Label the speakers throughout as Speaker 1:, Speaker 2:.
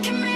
Speaker 1: Come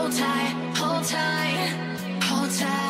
Speaker 1: hold tight, hold tight, hold tight.